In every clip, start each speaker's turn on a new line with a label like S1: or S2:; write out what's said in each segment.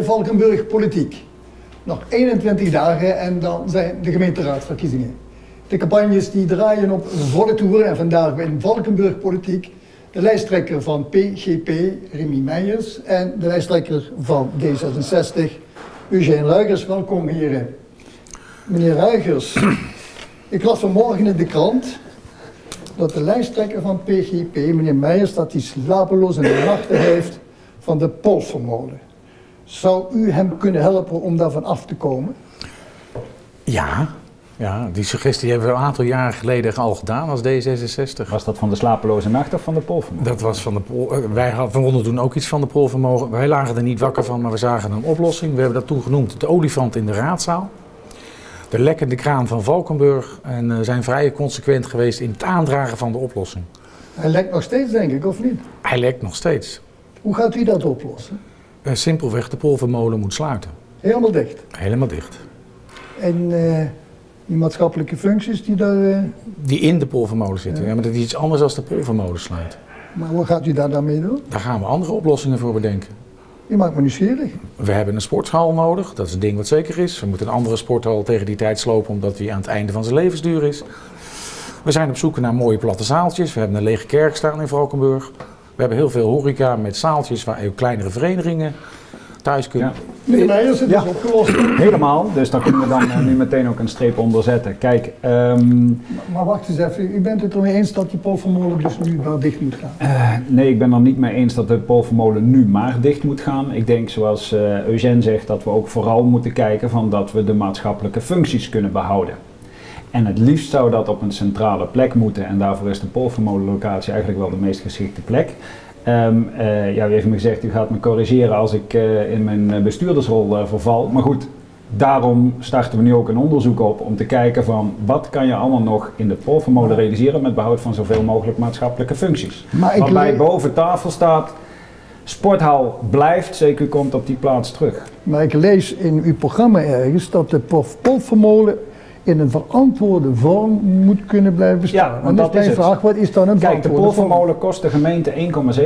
S1: Valkenburg politiek. Nog 21 dagen en dan zijn de gemeenteraadsverkiezingen. De campagnes die draaien op volle toeren en vandaag in Valkenburg politiek de lijsttrekker van PGP, Remy Meijers, en de lijsttrekker van D66, Eugène Ruigers. Welkom heren. Meneer Ruigers, ik las vanmorgen in de krant dat de lijsttrekker van PGP, meneer Meijers, dat hij slapeloos in de nachten heeft van de polsvermolen. Zou u hem kunnen helpen om daarvan af te komen?
S2: Ja, ja, die suggestie hebben we een aantal jaren geleden al gedaan als D66.
S3: Was dat van de slapeloze nacht of van de polvermogen?
S2: Dat was van de pol. Eh, wij vonden toen ook iets van de polvermogen. Wij lagen er niet wakker van, maar we zagen een oplossing. We hebben dat toen genoemd de olifant in de raadzaal. De lekkende kraan van Valkenburg. En uh, zijn vrij consequent geweest in het aandragen van de oplossing.
S1: Hij lekt nog steeds, denk ik, of niet?
S2: Hij lekt nog steeds.
S1: Hoe gaat u dat oplossen?
S2: Uh, simpelweg, de polvermolen moet sluiten.
S1: Helemaal dicht?
S2: Helemaal dicht.
S1: En die maatschappelijke functies die daar... Uh...
S2: Die in de polvermolen zitten, ja. maar dat is iets anders dan de polvermolen sluit.
S1: Maar wat gaat u daar dan mee doen?
S2: Daar gaan we andere oplossingen voor bedenken.
S1: Je maakt me nieuwsgierig.
S2: We hebben een sporthal nodig, dat is een ding wat zeker is. We moeten een andere sporthal tegen die tijd slopen omdat die aan het einde van zijn levensduur is. We zijn op zoek naar mooie platte zaaltjes. We hebben een lege kerk staan in Valkenburg. We hebben heel veel horeca met zaaltjes waar ook kleinere verenigingen thuis kunnen.
S1: Ja. Nee, is het ja. opgelost.
S3: Helemaal, dus daar kunnen we dan uh, nu meteen ook een streep onder zetten. Kijk, um...
S1: maar, maar, wacht eens even, u bent het er mee eens dat die polvermolen dus nu wel dicht moet gaan? Uh,
S3: nee, ik ben er niet mee eens dat de polvermolen nu maar dicht moet gaan. Ik denk zoals uh, Eugène zegt dat we ook vooral moeten kijken van dat we de maatschappelijke functies kunnen behouden. En het liefst zou dat op een centrale plek moeten en daarvoor is de polvermolenlocatie eigenlijk wel de meest geschikte plek. Um, uh, ja, u heeft me gezegd, u gaat me corrigeren als ik uh, in mijn eh, bestuurdersrol uh, verval. Maar goed, daarom starten we nu ook een onderzoek op om te kijken van wat kan je allemaal nog in de polvermolen realiseren met behoud van zoveel mogelijk maatschappelijke functies. Maar Waarbij boven tafel staat, sporthal blijft, zeker u komt op die plaats terug.
S1: Maar ik lees in uw programma ergens dat de polvermolen in een verantwoorde vorm moet kunnen blijven bestaan. Ja, want dat is mijn vraag, wat is dan een
S3: Kijk, de polvermolen kost de gemeente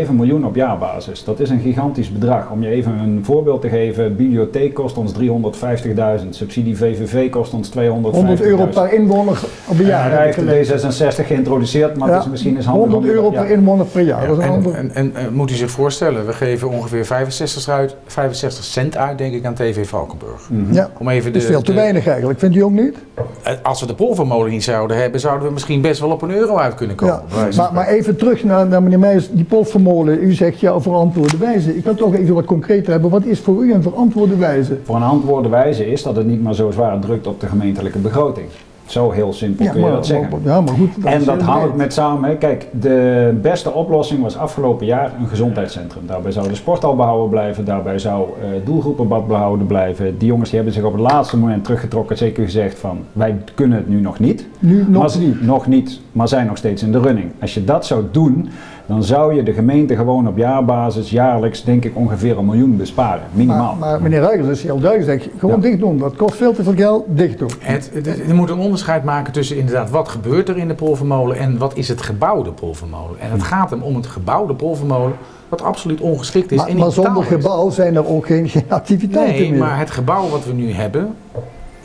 S3: 1,7 miljoen op jaarbasis. Dat is een gigantisch bedrag. Om je even een voorbeeld te geven, bibliotheek kost ons 350.000, subsidie VVV kost ons 250.000.
S1: 100 euro per inwoner op een jaar.
S3: Hij heeft D66 geïntroduceerd, maar ja, het is misschien eens handig
S1: 100 euro per inwoner per jaar.
S2: Ja, en, en, en, en, moet u zich voorstellen, we geven ongeveer 65, uit, 65 cent uit, denk ik, aan TV Valkenburg.
S1: Mm -hmm. Ja, Om even de, dat is veel te weinig eigenlijk, vindt u ook niet?
S2: Eh, als we de polvermolen niet zouden hebben, zouden we misschien best wel op een euro uit kunnen komen.
S1: Ja, maar, maar, even terug naar, naar meneer Meijers, die polvermolen. U zegt ja, verantwoorde wijze. Ik wil toch even wat concreter hebben. Wat is voor u een verantwoorde wijze?
S3: Voor een verantwoorde wijze is dat het niet meer zo zwaar drukt op de gemeentelijke begroting. Zo heel simpel ja, kun je dat zeggen.
S1: ja, maar goed,
S3: en dat hangt met samen. Kijk, de beste oplossing was afgelopen jaar een gezondheidscentrum. Daarbij zou de sporthal behouden blijven. Daarbij zou uh, doelgroepenbad behouden blijven. Die jongens die hebben zich op het laatste moment teruggetrokken. Zeker gezegd van wij kunnen het nu nog niet.
S1: Nu nog
S3: maar,
S1: niet?
S3: Nog niet, maar zijn nog steeds in de running. Als je dat zou doen, dan zou je de gemeente gewoon op jaarbasis jaarlijks denk ik ongeveer een miljoen besparen, minimaal.
S1: Maar, maar meneer Ruijers is heel duidelijk, gewoon dicht doen, dat kost veel te veel geld, dicht doen.
S2: Het, je moet een onderscheid maken tussen inderdaad wat gebeurt er in de polvermolen en wat is het gebouwde polvermolen. En het hm. gaat hem om het gebouwde polvermolen wat absoluut ongeschikt is.
S1: Maar, en maar zonder gebouw zijn er ook geen, geen activiteiten
S2: nee,
S1: meer.
S2: maar het gebouw wat we nu hebben,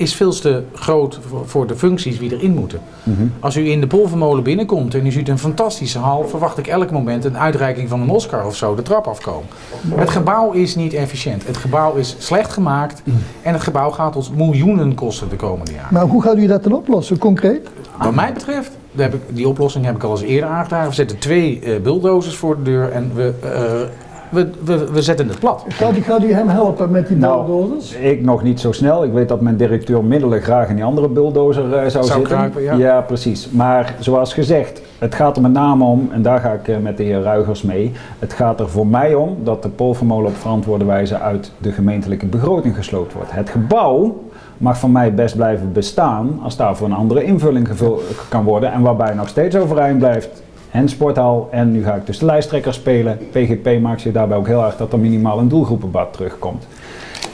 S2: is veel te groot voor de functies die erin moeten. Mhm. Als u in de polvermolen binnenkomt en u ziet een fantastische hal, verwacht ik elk moment een uitreiking van een Oscar of zo de trap afkomen. Het gebouw is niet efficiënt. Het gebouw is slecht gemaakt mhm. en het gebouw gaat ons miljoenen kosten de komende jaren.
S1: Maar hoe gaat u dat dan oplossen, concreet?
S2: Wat mij betreft, heb ik, die oplossing heb ik al eens eerder aangedragen. We zetten twee uh, bulldozers voor de deur en we uh, we, we, we zetten het plat.
S1: Gaat u, gaat u hem helpen met die nou, bulldozers?
S3: Ik nog niet zo snel. Ik weet dat mijn directeur middelen graag in die andere bulldozer uh, zou, zou zitten.
S2: Kruipen, ja.
S3: ja. precies. Maar zoals gezegd, het gaat er met name om, en daar ga ik uh, met de heer Ruigers mee. Het gaat er voor mij om dat de polvermolen op verantwoorde wijze uit de gemeentelijke begroting gesloopt wordt. Het gebouw mag van mij best blijven bestaan als daarvoor een andere invulling gevuld kan worden en waarbij nog steeds overeind blijft en sporthal. En nu ga ik dus de lijsttrekker spelen. PGP maakt zich daarbij ook heel erg dat er minimaal een doelgroepenbad terugkomt.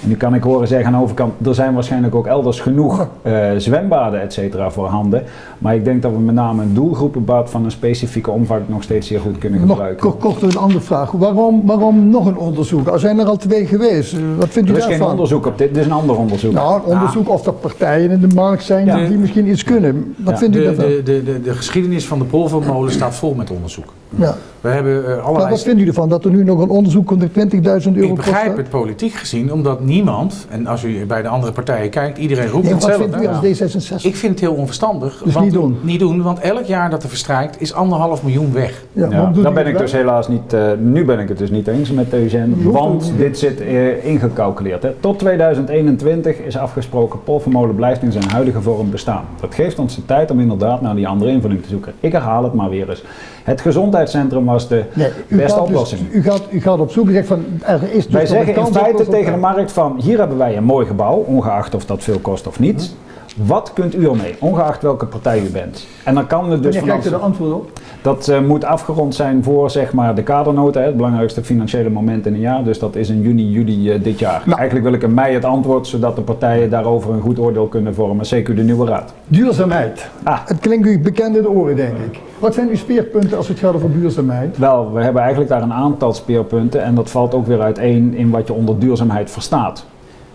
S3: Nu kan ik horen zeggen aan de overkant, er zijn waarschijnlijk ook elders genoeg uh, zwembaden et cetera voorhanden. Maar ik denk dat we met name een doelgroepenbad van een specifieke omvang nog steeds zeer goed kunnen gebruiken.
S1: Nog kort een andere vraag. Waarom, waarom nog een onderzoek? Er zijn er al twee geweest. Wat vindt u
S3: daarvan?
S1: Er
S3: is geen onderzoek op dit, dit is een ander onderzoek.
S1: Nou, een onderzoek of er partijen in de markt zijn die misschien iets kunnen. Wat vindt u daarvan?
S2: De, de, de, de, geschiedenis van de polvermolen staat vol met onderzoek.
S1: Ja.
S2: We hebben uh, allerlei...
S1: wat vindt u ervan dat er nu nog een onderzoek onder 20.000 euro kost?
S2: Ik begrijp het politiek gezien, omdat niemand, en als u bij de andere partijen kijkt, iedereen roept nee, hetzelfde.
S1: Wat vindt u als D66?
S2: Ik vind het heel onverstandig.
S1: Dus
S2: want,
S1: niet doen?
S2: Niet doen, want elk jaar dat er verstrijkt is anderhalf miljoen weg.
S3: Ja, ja daar ben ik dus helaas niet, uh, nu ben ik het dus niet eens met Eugène, want dit zit uh, ingecalculeerd. Hè. Tot 2021 is afgesproken, Polvermolen blijft in zijn huidige vorm bestaan. Dat geeft ons de tijd om inderdaad naar die andere invulling te zoeken. Ik herhaal het maar weer eens. Het gezondheidscentrum was de nee, beste dus- oplossing.
S1: Dus, u, gaat, u gaat op zoek, zegt van er is dus
S3: Wij zeggen in feite tegen de markt van hier hebben wij een mooi gebouw, ongeacht of dat veel kost of niet. Wat kunt u ermee, ongeacht welke partij u bent? En dan kan het dus.
S1: Wanneer krijgt u er antwoord op?
S3: Dat uh, moet afgerond zijn voor zeg maar, de kadernota, het belangrijkste financiële moment in een jaar. Dus dat is in juni, juli uh, dit jaar. Nou. Eigenlijk wil ik in mei het antwoord, zodat de partijen daarover een goed oordeel kunnen vormen. Zeker de nieuwe raad.
S1: Duurzaamheid. Ah. Het klinkt u bekend in de oren, denk ik. Wat zijn uw speerpunten als het gaat over duurzaamheid?
S3: Wel, we hebben eigenlijk daar een aantal speerpunten. En dat valt ook weer uiteen in wat je onder duurzaamheid verstaat.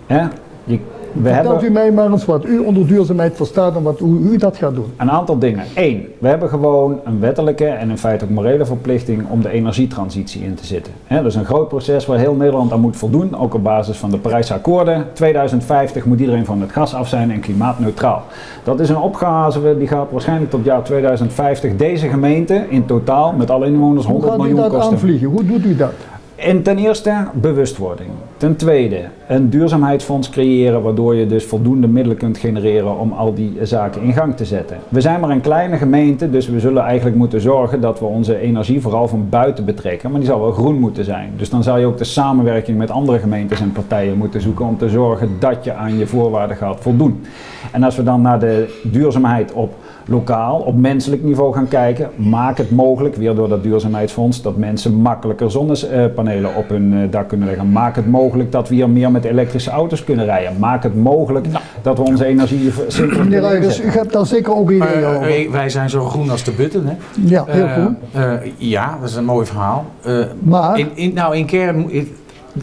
S3: Hè? Je
S1: we Vertelt u mij maar eens wat u onder duurzaamheid verstaat en wat, hoe u dat gaat doen.
S3: Een aantal dingen. Eén, we hebben gewoon een wettelijke en in feite ook morele verplichting om de energietransitie in te zitten. dat is een groot proces waar heel Nederland aan moet voldoen, ook op basis van de Parijse akkoorden. 2050 moet iedereen van het gas af zijn en klimaatneutraal. Dat is een opgave die gaat waarschijnlijk tot jaar 2050 deze gemeente in totaal met alle inwoners 100 miljoen kosten.
S1: Hoe gaat u dat aanvliegen? Hoe doet u dat?
S3: En ten eerste bewustwording. Ten tweede een duurzaamheidsfonds creëren waardoor je dus voldoende middelen kunt genereren om al die zaken in gang te zetten. We zijn maar een kleine gemeente, dus we zullen eigenlijk moeten zorgen dat we onze energie vooral van buiten betrekken. Maar die zal wel groen moeten zijn. Dus dan zal je ook de samenwerking met andere gemeentes en partijen moeten zoeken om te zorgen dat je aan je voorwaarden gaat voldoen. En als we dan naar de duurzaamheid op lokaal, op menselijk niveau gaan kijken. Maak het mogelijk, weer door dat duurzaamheidsfonds, dat mensen makkelijker zonnepanelen op hun eh, dak kunnen leggen. Maak het mogelijk dat we hier meer met elektrische auto's kunnen rijden. Maak het mogelijk nou. dat we onze energie simpel
S1: dus u hebt dan zeker ook ideeën over.
S2: Uh, wij zijn zo groen als de button, hè?
S1: Ja, heel goed.
S2: ja, dat is een mooi verhaal. maar? In, in, nou, in kern...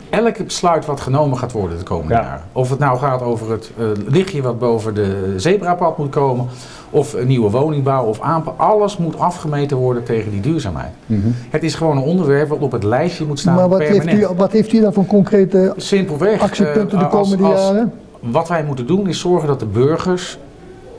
S2: elke besluit wat genomen gaat worden de komende jaren. Of het nou gaat over het lichtje wat boven de zebrapad moet komen of een nieuwe woningbouw of aanpak. Alles moet afgemeten worden tegen die duurzaamheid. Mhm. Het is gewoon een onderwerp wat op het lijstje moet staan.
S1: Maar wat, heeft u, wat heeft u dan voor concrete
S2: Simpelweg,
S1: actiepunten de komende jaren?
S2: Wat wij moeten doen is zorgen dat de burgers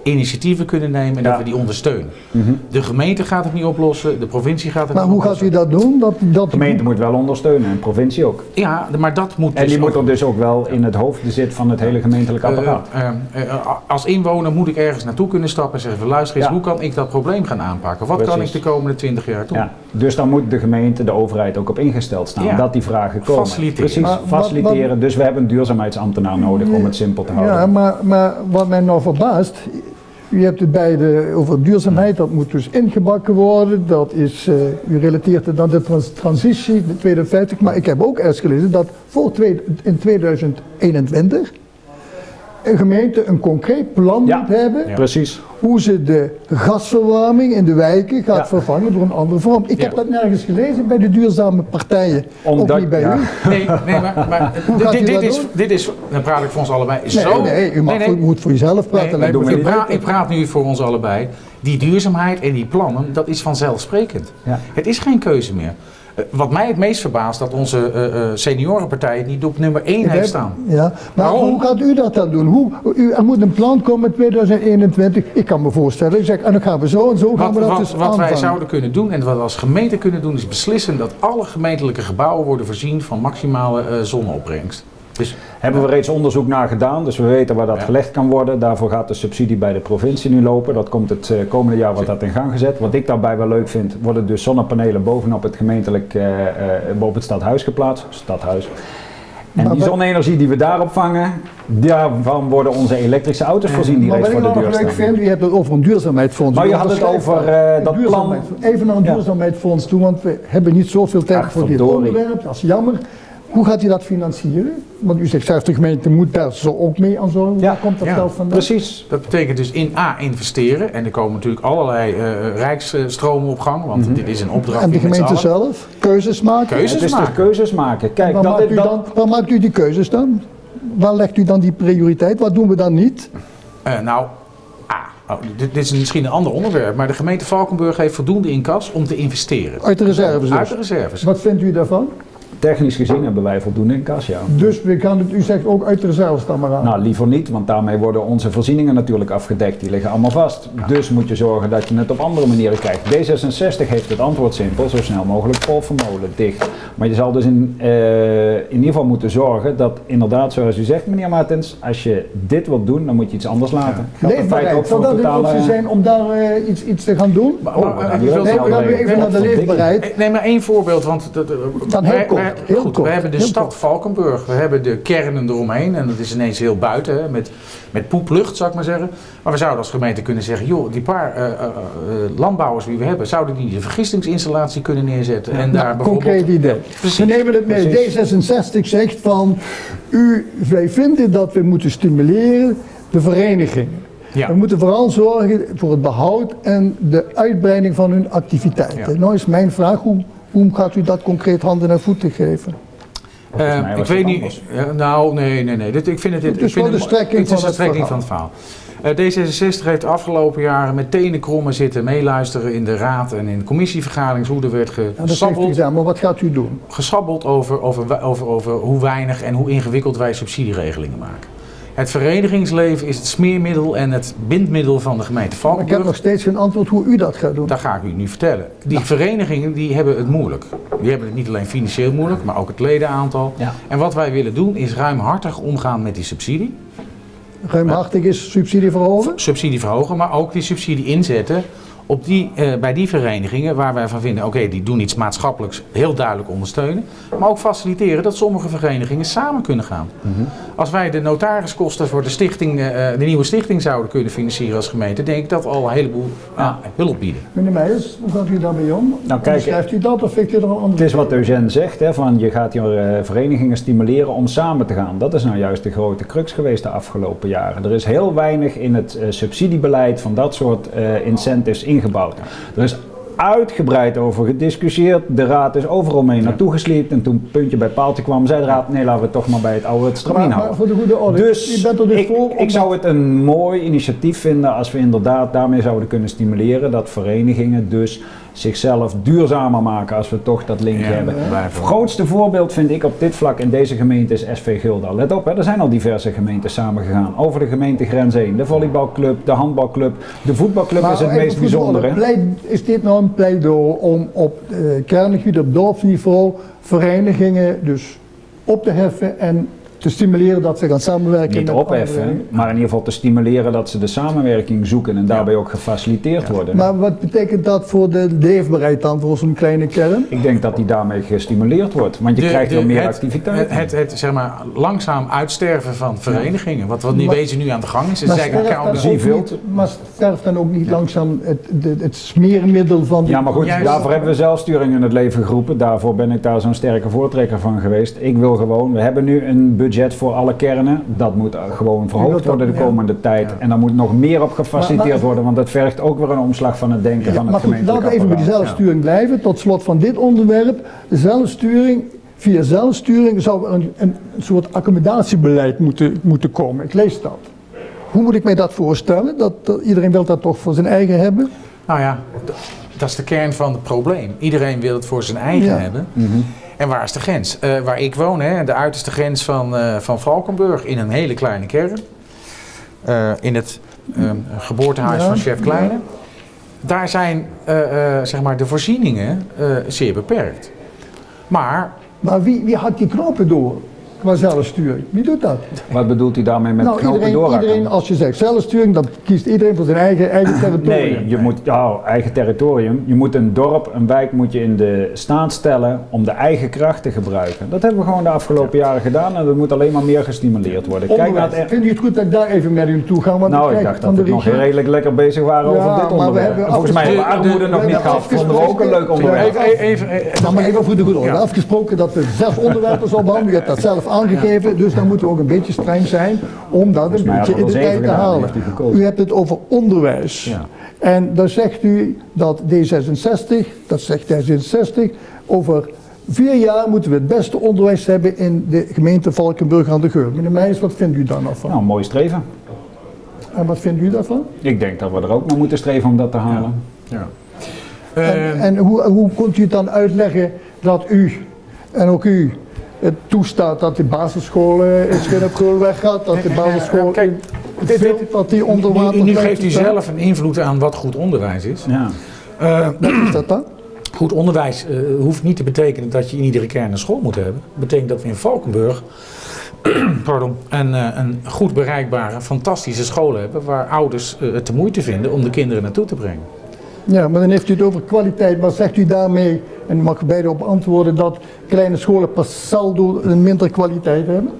S2: initiatieven kunnen nemen en dat we die ondersteunen. Mhm. De gemeente gaat het niet oplossen, de provincie gaat het
S1: maar
S2: niet
S1: oplossen. Maar hoe gaat u dat doen? Dat, dat
S3: de gemeente moet wel ondersteunen en de provincie ook.
S2: Ja, maar dat moet
S3: En dus die moet er dus ook wel in het hoofd zitten van het hele gemeentelijk eh, apparaat. Uh,
S2: uh, uh, als inwoner moet ik ergens naartoe kunnen stappen en zeggen, luister eens, hoe kan ik dat probleem gaan aanpakken? Wat kan ik de komende 20 jaar doen? Ja.
S3: Dus dan moet de gemeente, de overheid ook op ingesteld staan dat die vragen komen.
S2: Faciliteren.
S3: Precies, faciliteren. dus we hebben een duurzaamheidsambtenaar nodig om het simpel te houden.
S1: Ja, maar, maar wat mij nou verbaast, u hebt het bij de, over duurzaamheid, dat moet dus ingebakken worden. Dat is, uh, u relateert het aan de trans transitie, de 2050. Maar ik heb ook eerst gelezen dat voor in 2021 een gemeente een concreet plan moet hebben.
S3: Precies.
S1: Hoe ze de gasverwarming in de wijken gaat vervangen door een andere vorm. Ik heb dat nergens gelezen bij de duurzame partijen. Omdat, ook niet bij u.
S2: Nee, nee, maar, maar dit, dit is, dit is, dan praat ik voor ons allebei.
S1: Nee,
S2: zo,
S1: nee, u mag Voor, moet voor jezelf praten.
S2: Nee, ik, praat, ik praat nu voor ons allebei. Die duurzaamheid en die plannen, dat is vanzelfsprekend. Het is geen keuze meer. Eh, wat mij het meest verbaast, dat onze uh, seniorenpartij niet op nummer 1 heeft staan.
S1: Ja, maar hoe gaat u dat dan doen? Hoe, u, er moet een plan komen in 2021. Ik kan me voorstellen, ik zeg, en dan gaan we zo en zo gaan
S2: wat,
S1: we dat
S2: wat,
S1: dus
S2: Wat wij zouden kunnen doen en wat we als gemeente kunnen doen, is beslissen dat alle gemeentelijke gebouwen worden voorzien van maximale uh, zonneopbrengst.
S3: Dus hebben we reeds onderzoek naar gedaan, dus we weten waar dat gelegd kan worden. Daarvoor gaat de subsidie bij de provincie nu lopen. Dat komt het uh, komende jaar wordt dat in gang gezet. Wat ik daarbij wel leuk vind, worden dus zonnepanelen bovenop het gemeentelijk, uh, uh, boven het stadhuis geplaatst. Stadhuis. En maar die zonne-energie die we daar opvangen, daarvan worden onze elektrische auto's voorzien die reeds voor de deur staan. Wat ik leuk
S1: vind, u hebt het over een duurzaamheidsfonds.
S3: Maar je had het over uh, dat plan.
S1: Even naar een duurzaamheidsfonds toe, want we hebben niet zoveel tijd voor dit onderwerp. Dat is jammer. Hoe gaat u dat financieren? Want u zegt zelf, de gemeente moet daar zo ook mee aan zorgen.
S3: Ja,
S1: Waar komt dat
S2: ja,
S1: geld vandaan?
S3: Precies.
S2: Dat betekent dus in A investeren. En er komen natuurlijk allerlei eh, rijksstromen op gang. Want dit is een opdracht
S1: En de gemeente zelf? Keuzes maken?
S2: Keuzes
S3: Het is
S2: maken.
S3: dus keuzes maken. Kijk,
S1: waar,
S3: dat,
S1: maakt u
S3: dat-
S1: dan, waar maakt u die keuzes dan? Waar legt u dan die prioriteit? Wat doen we dan niet?
S2: Eh, nou, A, oh, dit, dit is misschien een ander onderwerp. Maar de gemeente Valkenburg heeft voldoende in kas om te investeren.
S1: Uit de reserves
S2: Uit
S1: dus.
S2: de reserves.
S1: Wat vindt u daarvan?
S3: Technisch gezien hebben wij voldoende in kas, ja.
S1: Dus we gaan het, u zegt ook uit de reserves dan maar aan.
S3: Nou, liever niet, want daarmee worden onze voorzieningen natuurlijk afgedekt. Die liggen allemaal vast. Dus moet je zorgen dat je het op andere manieren krijgt. D66 heeft het antwoord simpel, zo snel mogelijk Polvermolen dicht. Maar je zal dus in, eh, in ieder geval moeten zorgen dat inderdaad, zoals u zegt meneer Martens, als je dit wilt doen, dan moet je iets anders laten. Feite
S1: Leefbaarheid, zou dat een
S3: totale-
S1: optie zijn om daar eh, iets, iets te gaan doen?
S2: Maar-
S3: Oh,
S2: maar,
S1: Nee, we gaan nu even naar de leefbaarheid.
S2: Neem maar één voorbeeld, want dat, dat-
S1: Dan heel kort,
S2: wij-
S1: heel
S2: goed,
S1: kort,
S2: we hebben de
S1: heel
S2: stad
S1: kort.
S2: Valkenburg, we hebben de kernen eromheen en dat is ineens heel buiten hè, met, met poeplucht, zou ik maar zeggen. Maar we zouden als gemeente kunnen zeggen, joh, die paar eh, eh, eh, landbouwers die we hebben, zouden die een vergistingsinstallatie kunnen neerzetten en daar
S1: Nou,
S2: bijvoorbeeld...
S1: concreet idee.
S2: Precies.
S1: We nemen het mee.
S3: Precies.
S1: D66 zegt van, u, wij vinden dat we moeten stimuleren de verenigingen.
S2: Ja.
S1: We moeten vooral zorgen voor het behoud en de uitbreiding van hun activiteiten.
S2: Ja.
S1: Nou is mijn vraag, hoe, hoe gaat u dat concreet handen en voeten geven?
S2: Eh, ik weet niet.
S3: anders.
S2: ja, nou, nee, nee, nee. Dit, ik vind het. Dit,
S1: Het is
S2: ik vind
S1: wel de
S2: het-
S1: strekking
S2: het is
S1: van
S2: de
S1: het
S2: strekking
S1: verhaal.
S2: van het verhaal. Eh, D66 heeft de afgelopen jaren met tenen krommen zitten meeluisteren in de raad en in commissievergaderingen hoe er werd
S1: Ja, dat heeft u
S2: gesabbeld,
S1: gedaan, maar wat gaat u doen?
S2: gesabbeld over, over, over, over hoe weinig en hoe ingewikkeld wij subsidieregelingen maken. Het verenigingsleven is het smeermiddel en het bindmiddel van de gemeente
S1: Maar ik heb
S2: Valkenburg.
S1: nog steeds geen antwoord hoe u dat gaat doen.
S2: Dat ga ik u nu vertellen. Die verenigingen die hebben het moeilijk. Die hebben het niet alleen financieel moeilijk, maar ook het ledenaantal.
S3: Ja.
S2: En wat wij willen doen is ruimhartig omgaan met die subsidie.
S1: Ruimhartig is subsidie verhogen?
S2: Subsidie verhogen, maar ook die subsidie inzetten op die, eh, bij die verenigingen waar wij van vinden, oké, die doen iets maatschappelijks heel duidelijk ondersteunen. Maar ook faciliteren dat sommige verenigingen samen kunnen gaan. Als wij de notariskosten voor de, stichting, eh, de nieuwe stichting zouden kunnen financieren als gemeente, denk ik dat al een heleboel ah, hulp bieden.
S1: Meneer Meijers, hoe gaat u daarmee om?
S3: Nou, kijk,
S1: Schrijft u dat of vindt u er een ander?
S3: Het is wat Eugène zegt, hè, van je gaat je eh, verenigingen stimuleren om samen te gaan. Dat is nou juist de grote crux geweest de afgelopen jaren. Er is heel weinig in het eh, subsidiebeleid van dat soort eh, incentives ingebouwd. Er is uitgebreid over gediscussieerd. De raad is overal mee naartoe gesleept. En toen puntje bij paaltje kwam, zei de raad, nee laten we het toch maar bij het oude stramien houden.
S1: voor de goede orde,
S3: Dus,
S1: u bent er dus
S3: ik,
S1: voor
S3: ik zou het een mooi initiatief vinden als we inderdaad daarmee zouden kunnen stimuleren dat verenigingen dus zichzelf duurzamer maken als we toch dat linkje
S2: Ja,
S3: hebben. Het grootste voorbeeld vind ik op dit vlak in deze gemeente is SV Gilda. Let op, hè, er zijn al diverse gemeenten samengegaan over de gemeentegrens heen. De volleybalclub, de handbalclub, de voetbalclub
S1: Maar
S3: is het meest bijzondere.
S1: is dit nou een pleidooi om op eh kerngebied, op dorpsniveau, verenigingen dus op te heffen en te stimuleren dat ze gaan samenwerken
S3: Niet opheffen, maar in ieder geval te stimuleren dat ze de samenwerking zoeken en daarbij ook gefaciliteerd worden.
S1: Maar wat betekent dat voor de leefbaarheid dan, voor zo'n kleine kern?
S3: Ik denk dat die daarmee gestimuleerd wordt, want je
S2: De-
S3: krijgt wel meer
S2: het,
S3: activiteit.
S2: Het, het, het, zeg maar, langzaam uitsterven van verenigingen. Wat, wat nu
S1: Maar-
S2: wezen nu aan de gang is. is
S1: Maar
S2: eigenlijk
S1: niet,
S3: veel.
S1: maar sterft dan ook niet langzaam het, de- het smeermiddel van die
S3: Ja, maar goed,
S2: Juist.
S3: daarvoor hebben we zelfsturing in het leven geroepen. Daarvoor ben ik daar zo'n sterke voortrekker van geweest. Ik wil gewoon, we hebben nu een budget voor alle kernen. Dat moet gewoon verhoogd worden de
S1: ja.
S3: komende tijd. En daar moet nog meer op gefaciliteerd
S1: Maar- maar-
S3: worden, want dat vergt ook weer een omslag van het denken
S1: Ja,
S3: van het
S1: maar goed,
S3: gemeentelijk
S1: laten we even bij die
S3: apparaat.
S1: zelfsturing blijven. Tot slot van dit onderwerp. De zelfsturing, via zelfsturing zou er een, een soort accommodatiebeleid moeten, moeten komen. Ik lees dat. Hoe moet ik mij dat voorstellen? Dat, dat- iedereen wil dat toch voor zijn eigen hebben?
S2: Nou ja, dat is de kern van het probleem. Iedereen wil het voor zijn eigen
S1: Ja.
S2: hebben. En waar is de grens? Eh, waar ik woon, hè, de uiterste grens van, eh, van Valkenburg, in een hele kleine kern. Eh, in het ehm, geboortehuis van chef Kleine. Daar zijn zeg maar de voorzieningen zeer beperkt. Maar
S1: Maar wie, wie hakt die knopen door? Qua zelfsturing. Wie doet dat?
S3: Wat bedoelt u daarmee met
S1: nou,
S3: knopen
S1: iedereen,
S3: doorhakken?
S1: iedereen, als je zegt zelfsturing, dan kiest iedereen voor zijn eigen, eigen territorium.
S3: Nee, je moet, ja, eigen territorium. Je moet een dorp, een wijk moet je in de staat stellen om de eigen kracht te gebruiken. Dat hebben we gewoon de afgelopen jaren gedaan en dat moet alleen maar meer gestimuleerd worden. Kijk naar het,
S1: Vindt u het goed dat ik daar even met u naartoe ga? Want
S3: nou, ik dacht dat we nog redelijk lekker bezig waren
S1: Ja,
S3: over dit
S1: maar we
S3: onderwerp.
S1: hebben
S3: En Volgens mij hebben we armoede nog
S1: we
S3: niet gehad. Vonden we ook een leuk onderwerp.
S2: Even, even, even,
S1: Nou, maar even voor de goede orde. Afgesproken dat we zes onderwerpen zullen behandelen. U hebt dat zelf aangegeven, dus dan moeten we ook een beetje streng zijn om dat een beetje in de tijd te halen.
S3: u
S1: hebt het over onderwijs.
S3: Ja.
S1: En dan zegt u dat D66, dat zegt D66, over vier jaar moeten we het beste onderwijs hebben in de gemeente Valkenburg aan de Geur. Meneer Meijers, wat vindt u daar nou van?
S3: Nou, mooi streven.
S1: En wat vindt u daarvan?
S3: Ik denk dat we er ook naar moeten streven om dat te halen.
S2: ja.
S1: En,
S2: Eh,
S1: en hoe, hoe kunt u het dan uitleggen dat u en ook u het toestaat dat de basisscholen in Schinnepgeul weggaat, dat de basisschool
S2: kijk,
S1: in
S2: dit-
S1: dat die onder
S2: nu,
S1: water
S2: nu
S1: blijft
S2: geeft u
S1: staan?
S2: zelf een invloed aan wat goed onderwijs is.
S3: Ja.
S2: Eh,
S1: Wat is dat dan?
S2: Goed onderwijs eh, hoeft niet te betekenen dat je in iedere kern een school moet hebben. Dat betekent dat we in Valkenburg pardon, een, eh, een goed bereikbare, fantastische school hebben waar ouders het de moeite vinden om de kinderen naartoe te brengen.
S1: Ja, maar dan heeft u het over kwaliteit. Maar zegt u daarmee, en u mag beide op antwoorden, dat kleine scholen per saldo een minder kwaliteit hebben?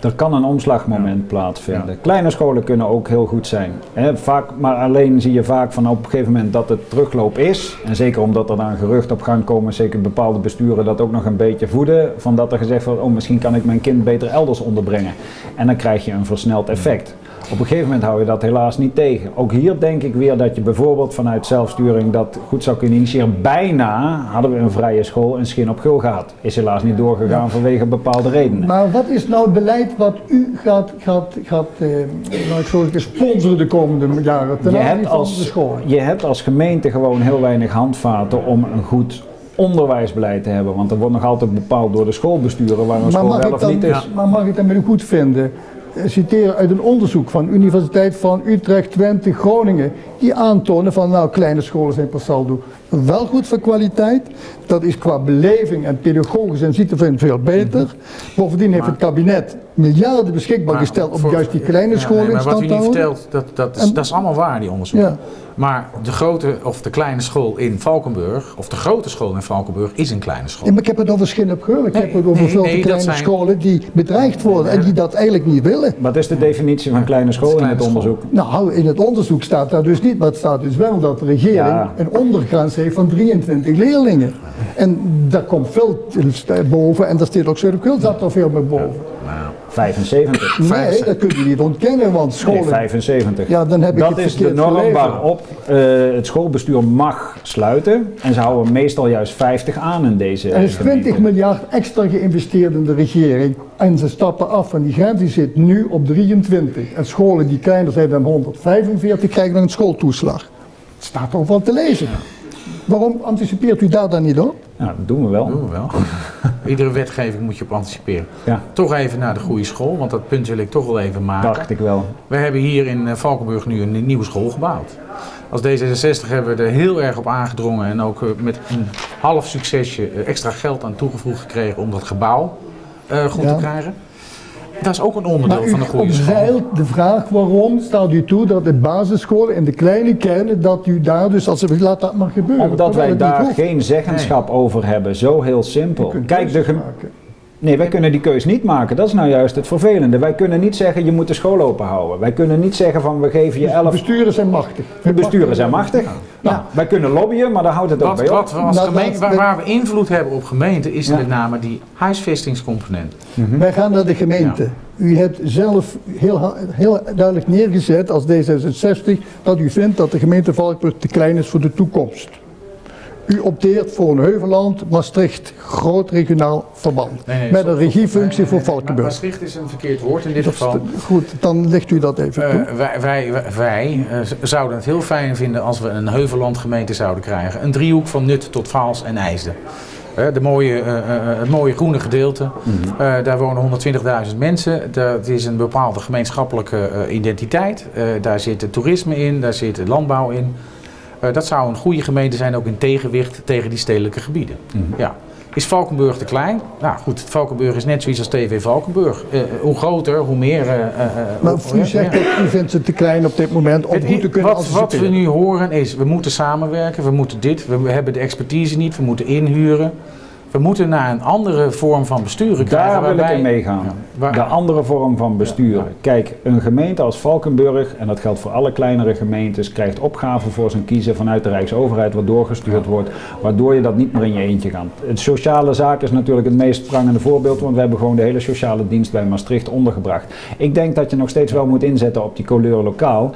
S3: Er kan een omslagmoment plaatsvinden. Kleine scholen kunnen ook heel goed zijn. Hè, vaak, maar alleen zie je vaak van op een gegeven moment dat het terugloop is. En zeker omdat er dan gerucht op gang komen, zeker bepaalde besturen dat ook nog een beetje voeden. Van dat er gezegd wordt, oh misschien kan ik mijn kind beter elders onderbrengen. En dan krijg je een versneld effect. Op een gegeven moment hou je dat helaas niet tegen. Ook hier denk ik weer dat je bijvoorbeeld vanuit zelfsturing dat goed zou kunnen initiëren. Bijna hadden we een vrije school in Schin op Gul gehad. Is helaas niet doorgegaan vanwege bepaalde redenen.
S1: Maar wat is nou het beleid wat u gaat, gaat, gaat eh, nou, ik zou sponsoren de komende jaren ten aanzien van de scholen?
S3: je hebt als gemeente gewoon heel weinig handvaten om een goed onderwijsbeleid te hebben. Want er wordt nog altijd bepaald door de schoolbesturen waar een
S1: Maar
S3: school wel of
S1: dan,
S3: niet is.
S1: maar mag ik dan met u goed vinden? Citeren uit een onderzoek van Universiteit van Utrecht, Twente, Groningen. Die aantonen van nou kleine scholen zijn per saldo wel goed voor kwaliteit. Dat is qua beleving en pedagogisch en ziet er veel beter. Bovendien heeft het kabinet miljarden beschikbaar
S2: Maar
S1: gesteld om
S2: voor-
S1: juist die kleine
S2: Ja,
S1: scholen
S2: nee,
S1: in
S2: maar wat
S1: stand
S2: u vertelt, dat, dat, is,
S1: En-
S2: dat is allemaal waar, die onderzoeken.
S1: Ja.
S2: Maar de grote of de kleine school in Valkenburg, of de grote school in Valkenburg, is een kleine school.
S1: Ja, maar ik heb het over Schin op Geul. Ik
S2: Nee,
S1: heb het over
S2: nee,
S1: veel
S2: nee, dat
S1: kleine
S2: zijn-
S1: scholen die bedreigd worden en die dat eigenlijk niet willen.
S3: Wat is de definitie van kleine school in het
S2: school.
S3: onderzoek?
S1: Nou, in het onderzoek staat dat dus niet, maar het staat dus wel dat de regering
S3: Ja.
S1: een ondergrens heeft van 23 leerlingen. En daar komt veel boven en daar staat ook Zuid-Gul zat er veel meer boven.
S3: 75.
S1: Nee, dat kun je niet ontkennen, want
S3: Nee,
S1: scholen...
S3: 75.
S1: Ja, dan heb ik
S3: dat
S1: het
S3: is de norm
S1: gelezen.
S3: waarop eh, het schoolbestuur mag sluiten. En ze houden meestal juist 50 aan in deze
S1: Er is 20
S3: gemeente.
S1: miljard extra geïnvesteerd in de regering en ze stappen af van die grens, die zit nu op 23. En scholen die kleiner zijn dan 145 krijgen dan een schooltoeslag. Het staat toch van te lezen. Waarom anticipeert u daar dan niet op?
S3: Ja, dat doen we wel.
S2: doen we wel. Iedere wetgeving moet je op anticiperen.
S3: Ja,
S2: Toch even naar de goede school, want dat punt wil ik toch wel even maken.
S3: dacht ik wel.
S2: We hebben hier in eh, Valkenburg nu een nieuwe school gebouwd. Als D66 hebben we er heel erg op aangedrongen en ook eh, met een half succesje eh, extra geld aan toegevoegd gekregen om dat gebouw goed
S1: Ja.
S2: te krijgen. Dat is ook een onderdeel
S1: Maar
S2: van een goede school.
S1: de vraag waarom staat u toe dat de basisscholen in de kleine kernen, dat u daar dus, als u laat dat maar gebeuren.
S3: Omdat wij daar geen zeggenschap over hebben. Zo heel simpel. Kijk, de. Nee, wij kunnen die keus niet maken. Dat is nou juist het vervelende. Wij kunnen niet zeggen je moet de school open houden. Wij kunnen niet zeggen van we geven je
S1: De
S3: 11.
S1: besturen zijn machtig.
S3: De besturen zijn machtig.
S1: Nou.
S3: Ja, wij kunnen lobbyen, maar daar houdt het ook bij op.
S2: wat als gemeente, waar, we invloed hebben op gemeenten is
S3: Ja.
S2: met name die huisvestingscomponent.
S1: Wij gaan naar de gemeente.
S2: Ja.
S1: U hebt zelf heel, heel duidelijk neergezet als D66 dat u vindt dat de gemeente Valkburg te klein is voor de toekomst. U opteert voor een Heuveland, Maastricht, groot regionaal verband.
S2: Nee, nee,
S1: met een regiefunctie.
S2: Nee,
S1: voor Valkenburg.
S2: Maastricht is een verkeerd woord in dit
S1: Dat
S2: geval.
S1: Goed, dan legt u dat even toe.
S2: Eh, wij wij, wij, wij, eh, zouden het heel fijn vinden als we een Heuveland gemeente zouden krijgen. Een driehoek van Nut tot Vaals en IJsden. Eh, de mooie, het mooie groene gedeelte. Eh, daar wonen 120.000 mensen. Dat is een bepaalde gemeenschappelijke identiteit. Daar zit het toerisme in, daar zit de landbouw in. Eh, dat zou een goede gemeente zijn, ook in tegenwicht tegen die stedelijke gebieden. Ja. Is Valkenburg te klein? Nou goed, Valkenburg is net zoiets als TV Valkenburg. Eh, hoe groter, hoe meer... eh, eh, eh,
S1: Maar
S2: hoe-
S1: u zegt
S2: ja.
S1: dat u vindt ze te klein op dit moment om
S2: Het
S1: goed te kunnen
S2: wat, wat we nu horen is, we moeten samenwerken, we moeten dit, we hebben de expertise niet, we moeten inhuren. We moeten naar een andere vorm van besturen krijgen.
S3: Daar wil ik
S2: waarbij-
S3: in meegaan.
S2: Ja, waar-
S3: De andere vorm van bestuur. Kijk, een gemeente als Valkenburg, en dat geldt voor alle kleinere gemeentes, krijgt opgaven voor zijn kiezen vanuit de Rijksoverheid, wat doorgestuurd wordt, waardoor je dat niet meer in je eentje gaat. Het sociale zaak is natuurlijk het meest prangende voorbeeld, want we hebben gewoon de hele sociale dienst bij Maastricht ondergebracht. Ik denk dat je nog steeds wel moet inzetten op die couleur lokaal.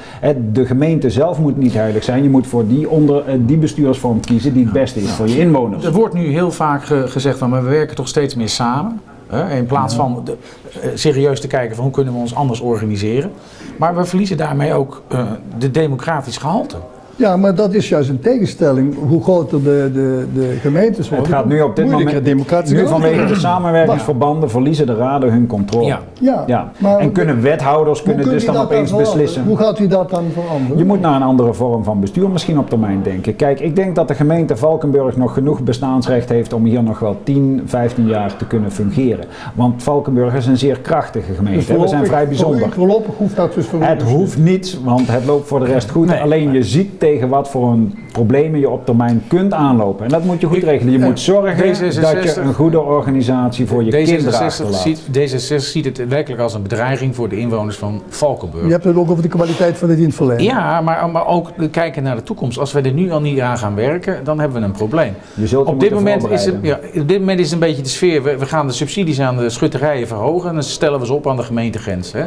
S3: De gemeente zelf moet niet heilig zijn. Je moet voor die, onder, eh, die bestuursvorm kiezen die het beste is voor je inwoners.
S2: Er wordt nu heel vaak gezegd van, maar we werken toch steeds meer samen. Hè, in plaats van de- eh, serieus te kijken van hoe kunnen we ons anders organiseren. Maar we verliezen daarmee ook eh, de democratisch gehalte.
S1: Ja, maar dat is juist een tegenstelling. Hoe groter de, de, de gemeentes worden,
S3: Het gaat nu op dit moment,
S1: democratische
S3: nu vanwege de samenwerkingsverbanden verliezen de raden hun controle.
S2: Ja.
S1: Ja,
S3: Ja.
S1: maar
S3: en kunnen wethouders kunnen dus dan opeens beslissen.
S1: Hoe gaat u dat dan veranderen?
S3: Je moet naar een andere vorm van bestuur misschien op termijn denken. Kijk, ik denk dat de gemeente Valkenburg nog genoeg bestaansrecht heeft om hier nog wel 10, 15 jaar te kunnen fungeren. Want Valkenburg is een zeer krachtige gemeente.
S1: Dus
S3: we zijn vrij bijzonder.
S1: voor- Voorlopig hoeft dat dus voor
S3: Het hoeft niet, want het loopt voor de rest goed.
S2: Nee.
S3: Alleen je ziet tegen wat voor een problemen je op termijn kunt aanlopen. En dat moet je goed regelen. Je moet zorgen
S2: D66
S3: dat je een goede organisatie voor je kinderen
S2: D66
S3: achterlaat.
S2: ziet, D66 ziet het werkelijk als een bedreiging voor de inwoners van Valkenburg.
S1: Je hebt het ook over de kwaliteit van de dienstverlening.
S2: Ja, maar, maar ook kijken naar de toekomst. Als we er nu al niet aan gaan werken, dan hebben we een probleem.
S3: Je zult je
S2: Op dit, moment is het, ja, op dit moment is het een beetje de sfeer. We, we gaan de subsidies aan de schutterijen verhogen en dan stellen we ze op aan de gemeentegrens. Hè?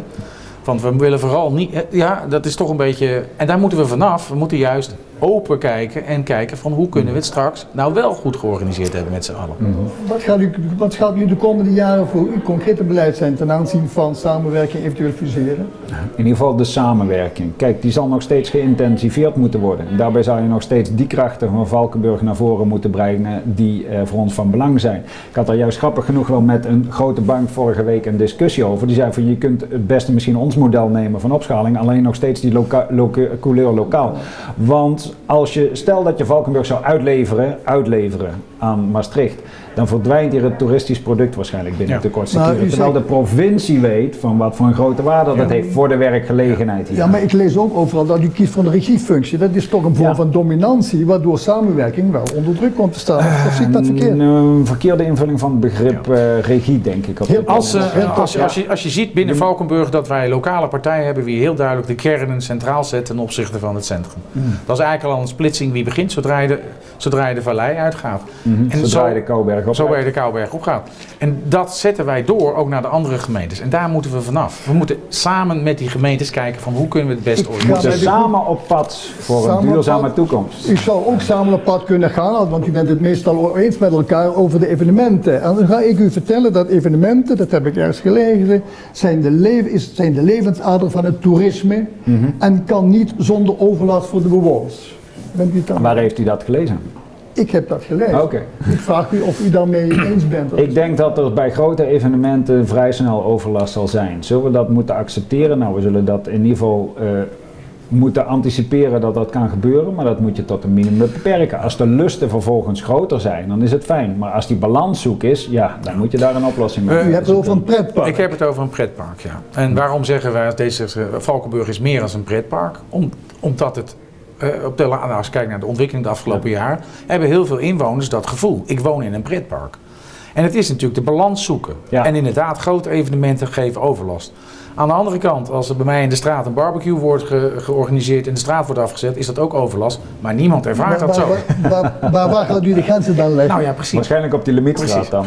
S2: Want we willen vooral niet. Ja, dat is toch een beetje. En daar moeten we vanaf. We moeten juist open kijken en kijken van hoe kunnen we het straks nou wel goed georganiseerd hebben met z'n allen.
S3: Mhm.
S1: Wat, gaat u, wat gaat nu de komende jaren voor uw concrete beleid zijn ten aanzien van samenwerking, eventueel fuseren?
S3: In ieder geval de samenwerking. Kijk, die zal nog steeds geïntensiveerd moeten worden. En daarbij zou je nog steeds die krachten van Valkenburg naar voren moeten brengen die eh, voor ons van belang zijn. Ik had daar juist grappig genoeg wel met een grote bank vorige week een discussie over. Die zei van je kunt het beste misschien ons model nemen van opschaling, alleen nog steeds die loka loka- couleur lokaal. Want als je, stel dat je Valkenburg zou uitleveren, uitleveren aan Maastricht, dan verdwijnt hier het toeristisch product waarschijnlijk binnen
S2: Ja.
S3: de kortste keren. Terwijl de provincie weet van wat voor een grote waarde dat heeft voor de werkgelegenheid hier.
S1: Ja, maar ik lees ook overal dat u kiest voor een regiefunctie. Dat is toch een vorm
S3: Ja.
S1: van dominantie, waardoor samenwerking wel onder druk komt te staan. Of zie ik dat verkeerd?
S3: Een, verkeerde invulling van het begrip eh, regie, denk ik. Op
S1: Heel-
S3: dit
S2: Als, eh, als, je, als, je, als je ziet binnen Valkenburg dat wij lokale partijen hebben die heel duidelijk de kernen centraal zetten ten opzichte van het centrum. Dat is eigenlijk al een splitsing die begint zodra je de, zodra je de vallei uitgaat.
S3: Mhm,
S2: en
S3: Zodra
S2: zo-
S3: je de Kouberg op
S2: Zo waar je de Kouwberg op gaat. En dat zetten wij door ook naar de andere gemeentes. En daar moeten we vanaf. We moeten samen met die gemeentes kijken van hoe kunnen we het best
S1: Ik ga
S3: We
S2: organiseren.
S3: moeten samen op pad voor
S1: Samen
S3: een duurzame
S1: pad.
S3: toekomst.
S1: U zou ook samen op pad kunnen gaan, want u bent het meestal eens met elkaar over de evenementen. En dan ga ik u vertellen dat evenementen, dat heb ik ergens gelezen, zijn de, leven, is, zijn de levensader van het toerisme
S3: Mhm.
S1: en kan niet zonder overlast voor de bewoners. Bent u het dan?
S3: Waar heeft u dat gelezen?
S1: Ik heb dat gelezen.
S3: Oké.
S1: Ik vraag u of u daarmee eens bent.
S3: Ik denk dat er bij grote evenementen vrij snel overlast zal zijn. Zullen we dat moeten accepteren? Nou, we zullen dat in ieder geval eh, moeten anticiperen dat dat kan gebeuren, maar dat moet je tot een minimum beperken. Als de lusten vervolgens groter zijn, dan is het fijn. Maar als die balans zoek is, ja, dan moet je daar een oplossing mee
S2: Eh,
S1: U hebt het over een pretpark.
S2: Ik heb het over een pretpark, ja. En waarom zeggen wij deze Valkenburg is meer dan een pretpark? Om, omdat het eh, op de, la- nou, als je kijkt naar de ontwikkeling de afgelopen jaar, hebben heel veel inwoners dat gevoel. Ik woon in een pretpark. En het is natuurlijk de balans zoeken.
S3: Ja.
S2: En inderdaad, grote evenementen geven overlast. Aan de andere kant, als er bij mij in de straat een barbecue wordt ge- georganiseerd en de straat wordt afgezet, is dat ook overlast. Maar niemand ervaart dat zo.
S1: waar, waar, gaat u de grenzen dan leggen?
S2: Nou ja, precies.
S3: Waarschijnlijk op die limietstraat dan.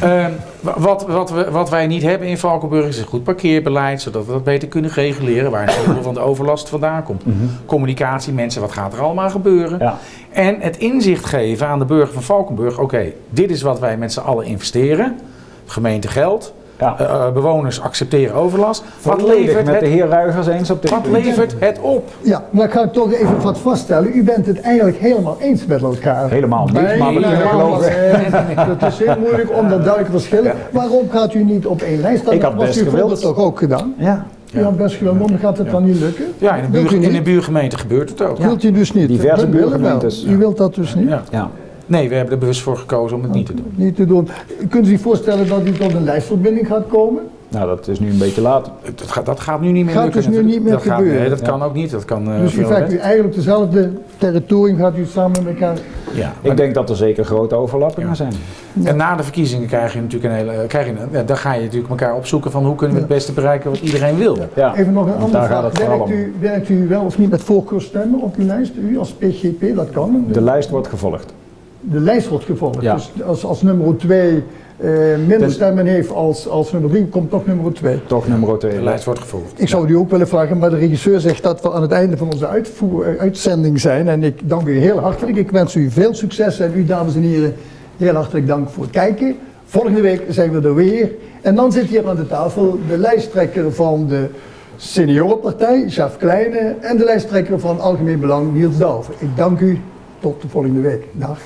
S2: Ehm, wa- wat, wat, we, wat wij niet hebben in Valkenburg is een goed parkeerbeleid, zodat we dat beter kunnen reguleren, waar een deel van de overlast vandaan komt. Communicatie, mensen, wat gaat er allemaal gebeuren?
S3: Ja.
S2: En het inzicht geven aan de burger van Valkenburg, oké, dit is wat wij met z'n allen investeren, gemeente geld,
S3: Ja.
S2: eh, eh, bewoners accepteren overlast. Wat levert,
S3: met de
S2: het,
S3: heer Ruigers eens op dit
S2: wat
S3: punt.
S2: levert het op?
S1: Ja, maar dan ga ik toch even wat vaststellen. U bent het eigenlijk helemaal eens met elkaar.
S3: Helemaal niet, maar we kunnen
S1: helemaal,
S3: geloven.
S1: Het is heel moeilijk om dat duidelijk te verschillen. Waarom gaat u niet op één lijn staan?
S3: Ik had
S1: Dat was
S3: best
S1: u
S3: gewild.
S1: toch ook gedaan?
S3: Ja.
S1: U had best gewild, waarom gaat het dan niet lukken?
S2: Ja, in de, buur, in de buurgemeente gebeurt het ook.
S1: Wilt u dus niet?
S3: Diverse buurgemeentes,
S1: U wilt dat dus niet?
S2: Ja. Nee, we hebben er bewust voor gekozen om het niet te doen.
S1: Niet te doen. Kunt u zich voorstellen dat u tot een lijstverbinding gaat komen?
S3: Nou, dat is nu een beetje laat.
S2: Dat gaat, dat gaat nu niet meer
S1: Gaat
S2: lukken.
S1: dus nu niet meer
S2: dat gaat-
S1: gebeuren.
S2: nee, dat
S3: Ja.
S2: kan ook niet. Dat kan, eh,
S1: dus u gaat eigenlijk dezelfde territorium gaat u samen met elkaar.
S2: Ja,
S3: Ik denk dat er zeker grote overlappingen
S2: Ja.
S3: zijn.
S2: En na de verkiezingen krijg je natuurlijk een hele. Krijg je een, ja, dan ga je natuurlijk elkaar opzoeken van hoe kunnen we het beste bereiken wat iedereen wil.
S3: Ja,
S1: Even nog een
S3: want
S1: andere
S3: gaat
S1: vraag. Werkt u, werkt u wel of niet met voorkeurstemmen op uw lijst? U als PGP, dat kan.
S3: De lijst wordt gevolgd.
S1: De lijst wordt gevolgd.
S3: Ja.
S1: Dus als, als nummer 2 minder
S3: Ten-
S1: stemmen heeft als, als nummer 3, komt toch nummer 2.
S3: Toch nummer 2.
S2: De lijst wordt gevolgd.
S1: Ik zou u ook willen vragen, maar de regisseur zegt dat we aan het einde van onze uitvoer, eh, uitzending zijn. En ik dank u heel hartelijk. Ik wens u veel succes en u, dames en heren, heel hartelijk dank voor het kijken. Volgende week zijn we er weer. En dan zit hier aan de tafel de lijsttrekker van de Seniorenpartij, Sjaf Kleine, en de lijsttrekker van Algemeen Belang, Niels Douwe. Ik dank u. Tot de volgende week. Dag.